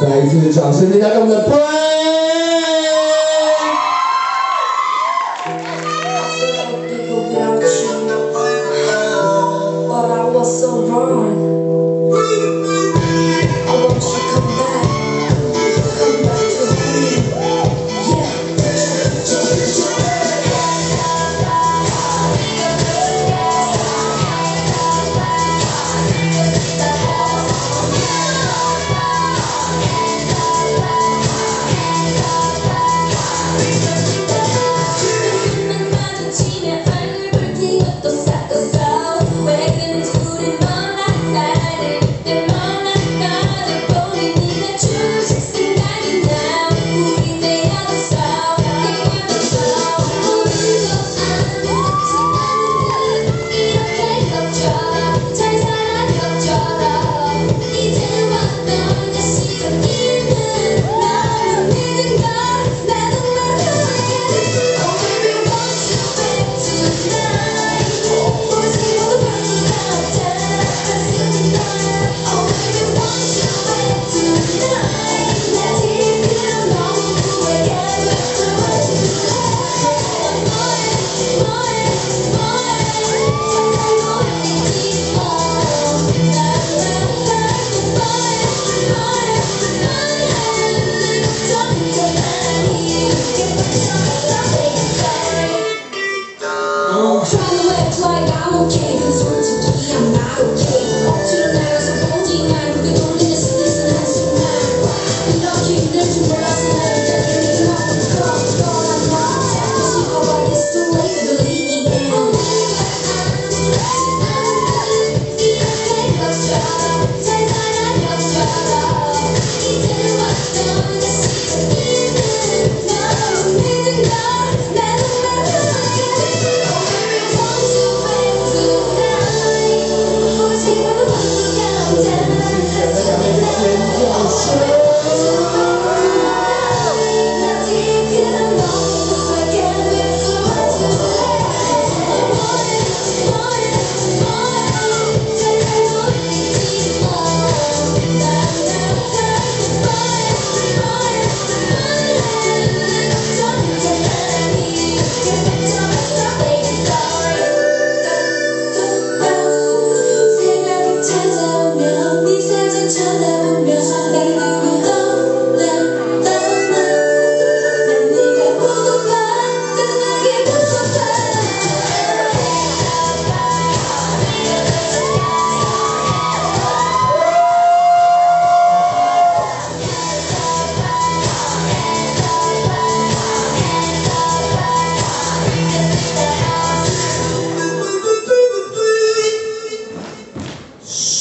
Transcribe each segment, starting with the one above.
再一次掌声，大家给我们的 Brave。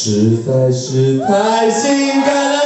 实在是太性感了。